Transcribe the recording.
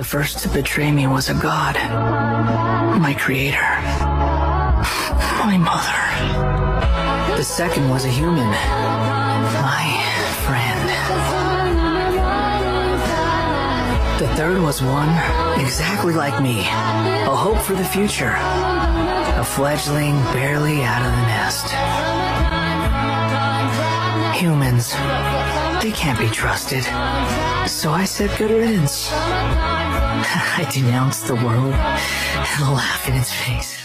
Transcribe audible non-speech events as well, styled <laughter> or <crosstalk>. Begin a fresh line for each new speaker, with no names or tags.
The first to betray me was a god. My creator. My mother. The second was a human. My friend. The third was one exactly like me. A hope for the future. A fledgling barely out of the nest. Humans, they can't be trusted. So I said good riddance. <laughs> I denounced the world and laugh in its face.